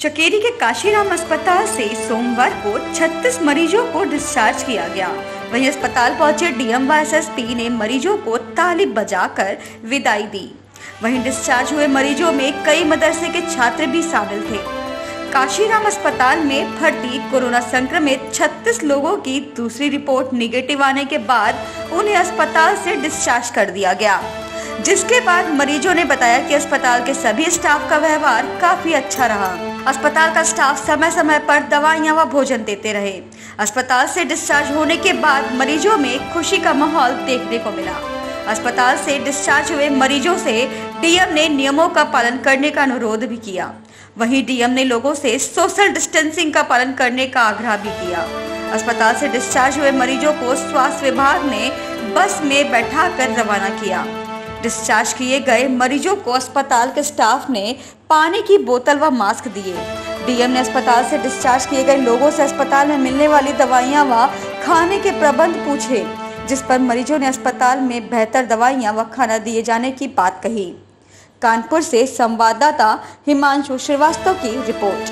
चकेरी के काशीराम अस्पताल से सोमवार को 36 मरीजों को डिस्चार्ज किया गया। वहीं अस्पताल पहुँचे डीएम व एसएसपी ने मरीजों को ताली बजाकर विदाई दी। वहीं डिस्चार्ज हुए मरीजों में कई मदरसे के छात्र भी शामिल थे। काशीराम अस्पताल में भर्ती कोरोना संक्रमित 36 लोगों की दूसरी रिपोर्ट निगेटिव आने के बाद उन्हें अस्पताल से डिस्चार्ज कर दिया गया। जिसके बाद मरीजों ने बताया कि अस्पताल के सभी स्टाफ का व्यवहार काफ़ी अच्छा रहा। अस्पताल का स्टाफ समय समय पर दवाइयाँ व भोजन देते रहे। अस्पताल से डिस्चार्ज होने के बाद मरीजों में खुशी का माहौल देखने को मिला। अस्पताल से डिस्चार्ज हुए मरीजों से डीएम ने नियमों का पालन करने का अनुरोध भी किया। वहीं डीएम ने लोगों से सोशल डिस्टेंसिंग का पालन करने का आग्रह भी किया। अस्पताल से डिस्चार्ज हुए मरीजों को स्वास्थ्य विभाग ने बस में बैठाकर रवाना किया। डिस्चार्ज किए गए मरीजों को अस्पताल के स्टाफ ने पानी की बोतल व मास्क दिए। डीएम ने अस्पताल से डिस्चार्ज किए गए लोगों से अस्पताल में मिलने वाली दवाइयाँ व खाने के प्रबंध पूछे, जिस पर मरीजों ने अस्पताल में बेहतर दवाइयाँ व खाना दिए जाने की बात कही। कानपुर से संवाददाता हिमांशु श्रीवास्तव की रिपोर्ट।